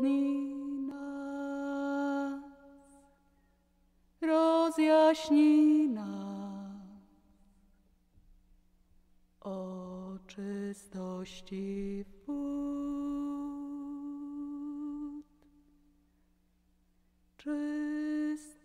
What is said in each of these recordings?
dotknij nas, rozjaśnij nas o czystości wód, czystości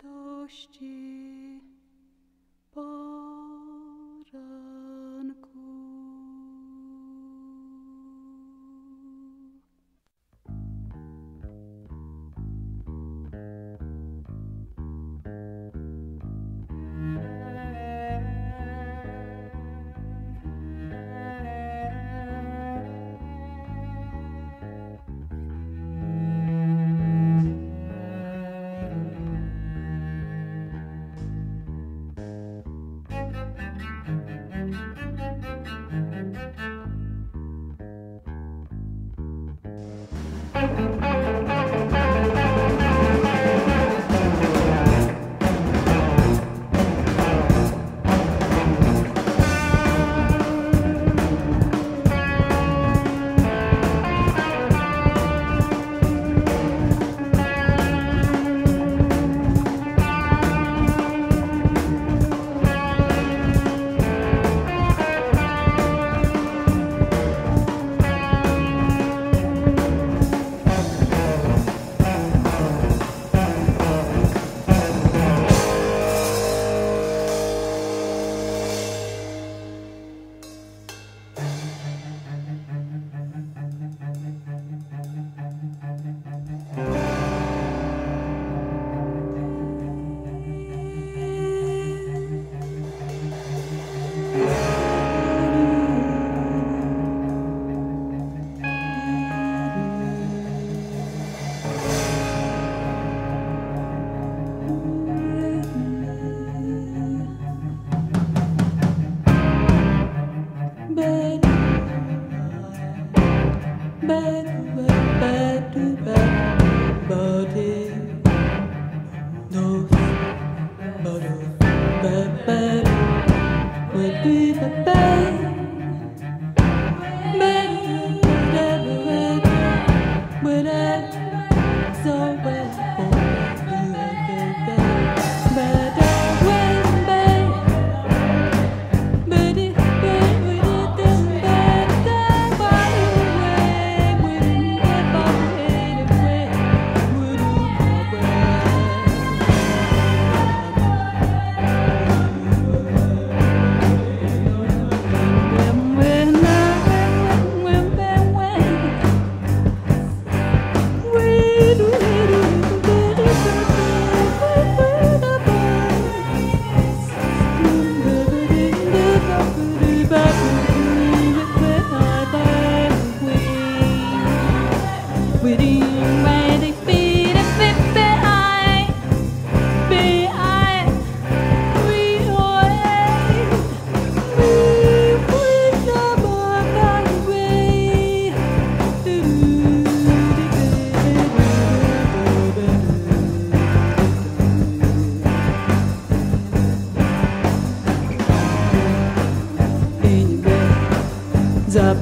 up.